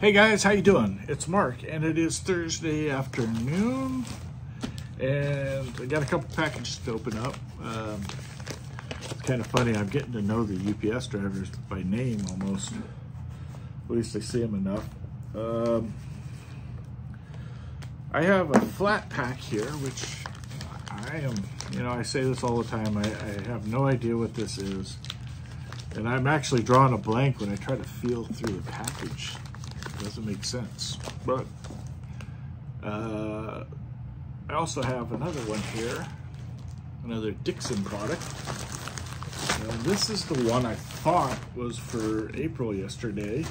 Hey guys, how you doing? It's Mark, and it is Thursday afternoon, and I got a couple packages to open up. Um, it's kind of funny, I'm getting to know the UPS drivers by name almost. At least I see them enough. Um, I have a flat pack here, which I am, you know, I say this all the time, I, I have no idea what this is. And I'm actually drawing a blank when I try to feel through the package doesn't make sense. But uh, I also have another one here, another Dixxon product. This is the one I thought was for April yesterday.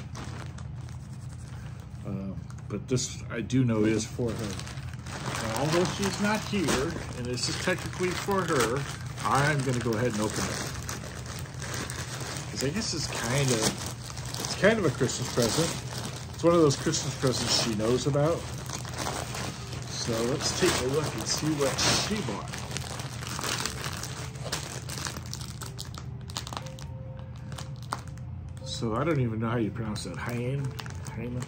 Uh, but this I do know is for her. Although she's not here, and this is technically for her, I'm gonna go ahead and open it. Because I guess it's kind of, it's kind of a Christmas present one of those Christmas presents she knows about. So let's take a look and see what she bought. So I don't even know how you pronounce that. Hyman? Hyman?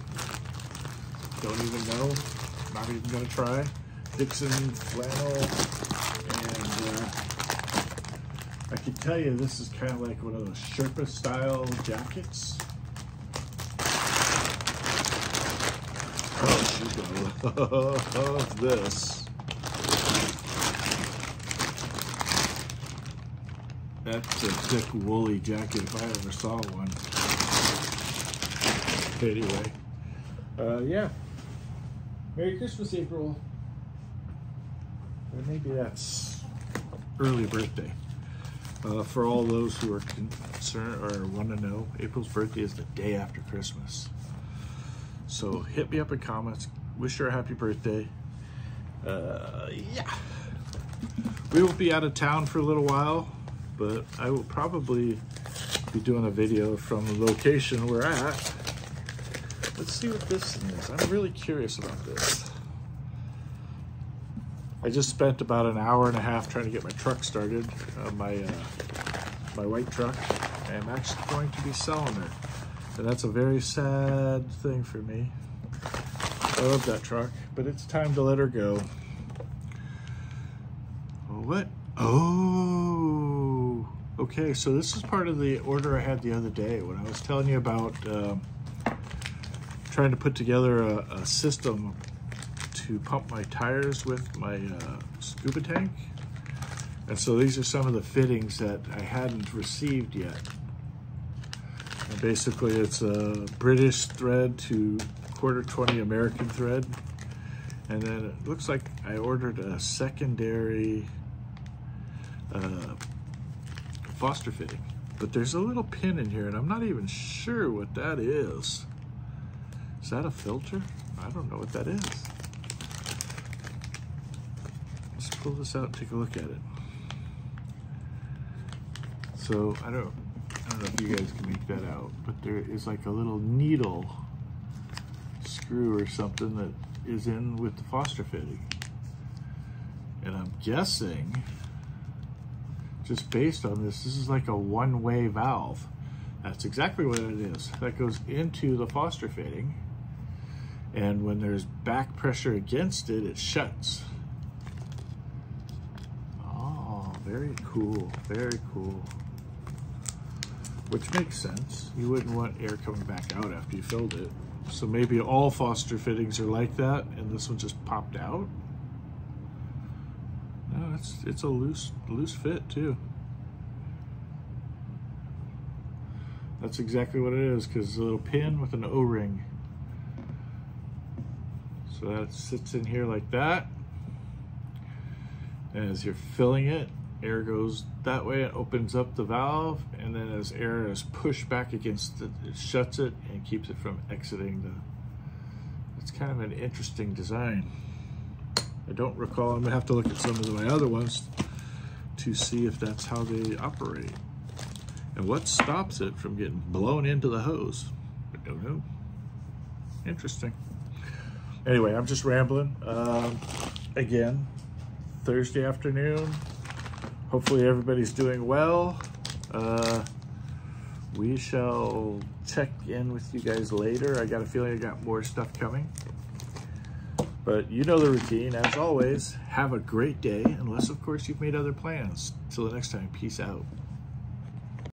Don't even know. Not even gonna try. Dixxon flannel. And uh, I can tell you this is kind of like one of those Sherpa style jackets. Of this. That's a thick woolly jacket if I ever saw one. Anyway, uh, yeah. Merry Christmas, April. Or maybe that's early birthday. Uh, for all those who are concerned or want to know, April's birthday is the day after Christmas. So hit me up in comments, wish her a happy birthday. Uh, yeah. We will be out of town for a little while, but I will probably be doing a video from the location we're at. Let's see what this is. I'm really curious about this. I just spent about an hour and a half trying to get my truck started, uh, my uh, my white truck. I'm actually going to be selling it. And that's a very sad thing for me. I love that truck, but it's time to let her go. What? Oh, okay. So this is part of the order I had the other day when I was telling you about um, trying to put together a, a, system to pump my tires with my uh, scuba tank. And so these are some of the fittings that I hadn't received yet. And basically it's a British thread to quarter 20 American thread. And then it looks like I ordered a secondary uh, Foster fitting. But there's a little pin in here and I'm not even sure what that is. Is that a filter? I don't know what that is. Let's pull this out and take a look at it. So I don't, don't know if you guys can make that out, but there is like a little needle screw or something that is in with the Foster fitting. And I'm guessing, just based on this, this is like a one-way valve. That's exactly what it is. That goes into the Foster fitting. And when there's back pressure against it, it shuts. Oh, very cool, very cool. Which makes sense. You wouldn't want air coming back out after you filled it. So maybe all Foster fittings are like that, and this one just popped out. No, it's it's a loose loose fit too. That's exactly what it is, because it's a little pin with an O-ring. So that sits in here like that. As you're filling it, air goes that way, it opens up the valve, and then as air is pushed back against it, it shuts it and keeps it from exiting the, it's kind of an interesting design. I don't recall, I'm gonna have to look at some of my other ones to see if that's how they operate. And what stops it from getting blown into the hose? I don't know. Interesting. Anyway, I'm just rambling. Um, again, Thursday afternoon, Hopefully everybody's doing well. Uh, we shall check in with you guys later. I got a feeling I got more stuff coming. But you know the routine. As always, have a great day, unless, of course, you've made other plans. Till the next time, peace out.